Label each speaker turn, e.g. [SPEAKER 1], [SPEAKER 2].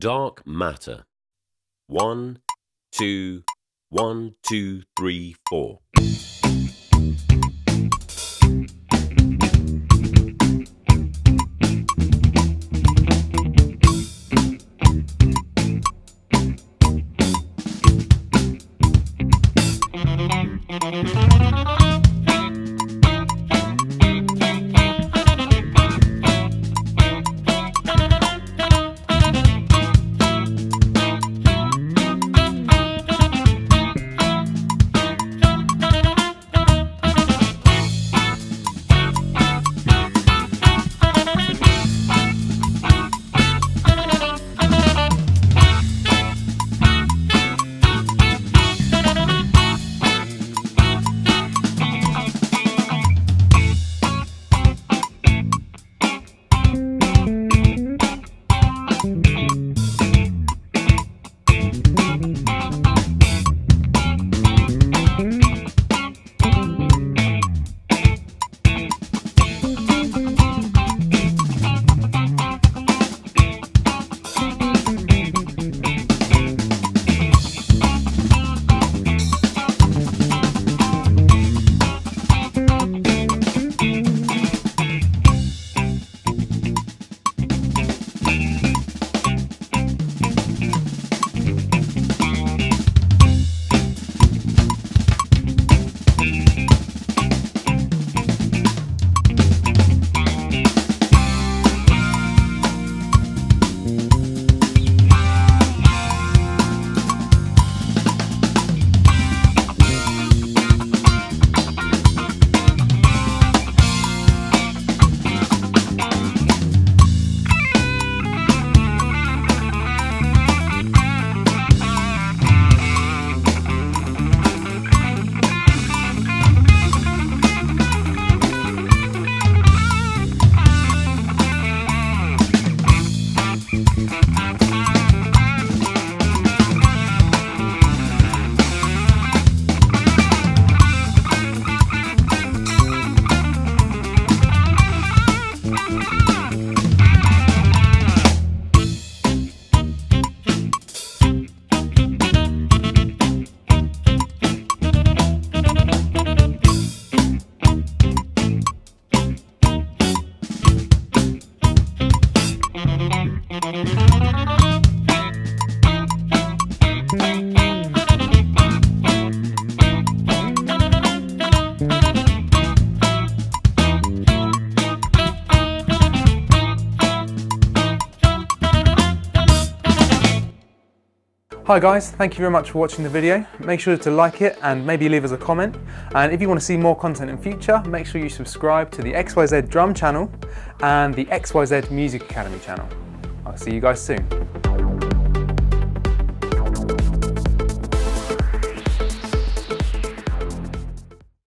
[SPEAKER 1] Dark matter. One, two, one, two, three, four.
[SPEAKER 2] Hi guys, thank you very much for watching the video. Make sure to like it and maybe leave us a comment. And if you want to see more content in future, make sure you subscribe to the XYZ Drum channel and the XYZ Music Academy channel. I'll see you guys soon.